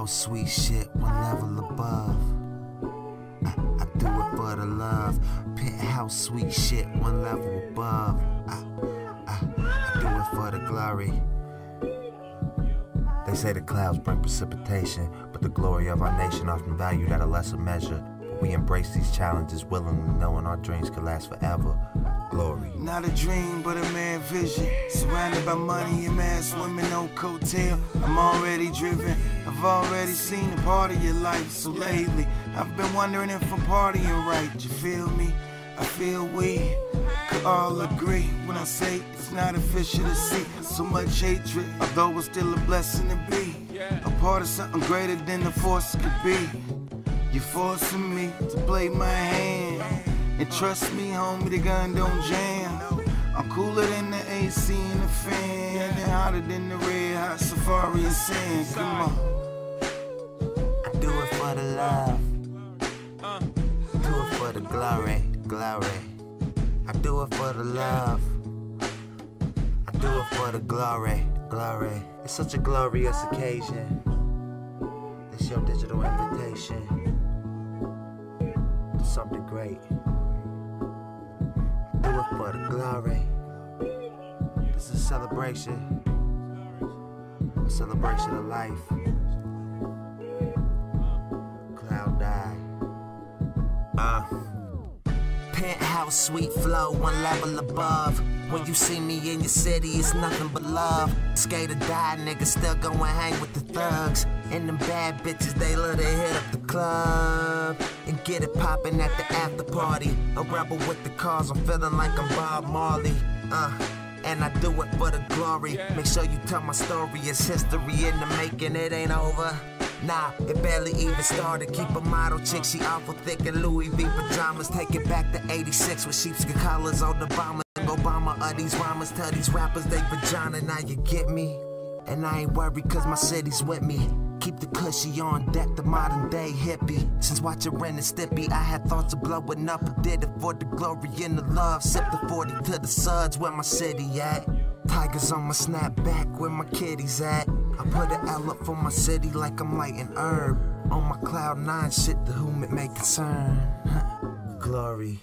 Penthouse sweet shit, one level above. I, I do it for the love. Penthouse sweet shit, one level above. I, I, I do it for the glory. They say the clouds bring precipitation, but the glory of our nation often valued at a lesser measure. We embrace these challenges willingly, knowing our dreams could last forever. Glory. Not a dream, but a man vision. Surrounded by money and mass women on coattail. I'm already driven. I've already seen a part of your life. So lately, I've been wondering if I'm partying right. You feel me? I feel we could all agree when I say it's not official to see so much hatred, although it's still a blessing to be a part of something greater than the force could be. You're forcing me to play my hand, and trust me, homie, the gun don't jam. I'm cooler than the AC and the fan, and hotter than the red hot safari and sand. Come on. I for the love. Do it for the glory, glory. I do it for the love. I do it for the glory, glory. It's such a glorious occasion. It's your digital invitation to something great. Do it for the glory. This is a celebration. A celebration of life. Uh. Penthouse, sweet flow, one level above. When you see me in your city, it's nothing but love. Skate or die, niggas still go and hang with the thugs. And them bad bitches, they love to hit up the club and get it poppin' at the after party. A rebel with the cars, I'm feeling like I'm Bob Marley. Uh. And I do it for the glory. Make sure you tell my story. It's history in the making. It ain't over. Nah, it barely even started. Keep a model chick, she awful thick in Louis V pajamas. Take it back to 86 with sheepskin collars on the bomber. Obama of these rhymers tell these rappers they vagina. Now you get me? And I ain't worried cause my city's with me. Keep the cushy on deck, the modern day hippie. Since watching Ren and Stimpy, I had thoughts of blowing up. I did it for the glory and the love. Sip the 40 to the suds, where my city at? Tigers on my snapback, where my kitties at? I put an L up for my city like I'm lighting herb. On my cloud nine shit, to whom it may concern. Glory.